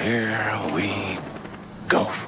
Here we go.